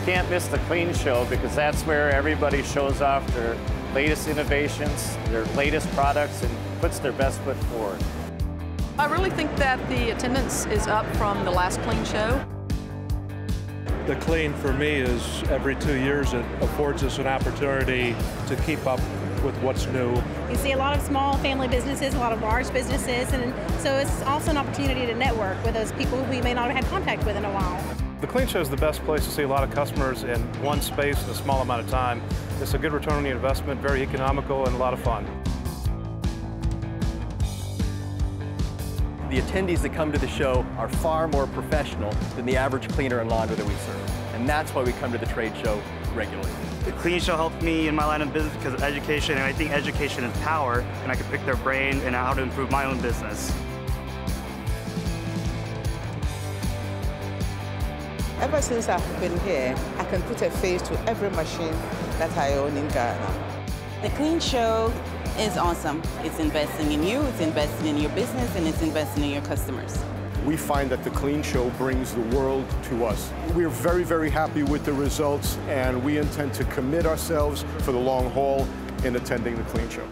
can't miss the Clean Show because that's where everybody shows off their latest innovations, their latest products, and puts their best foot forward. I really think that the attendance is up from the last Clean Show. The clean for me is every two years it affords us an opportunity to keep up with what's new. You see a lot of small family businesses, a lot of large businesses, and so it's also an opportunity to network with those people who we may not have had contact with in a while. The Clean Show is the best place to see a lot of customers in one space in a small amount of time. It's a good return on the investment, very economical, and a lot of fun. The attendees that come to the show are far more professional than the average cleaner and launderer that we serve. And that's why we come to the trade show regularly. The Clean Show helped me in my line of business because of education, and I think education is power, and I can pick their brain and how to improve my own business. Ever since I've been here, I can put a face to every machine that I own in Ghana. The Clean Show is awesome. It's investing in you, it's investing in your business, and it's investing in your customers. We find that the Clean Show brings the world to us. We're very, very happy with the results, and we intend to commit ourselves for the long haul in attending the Clean Show.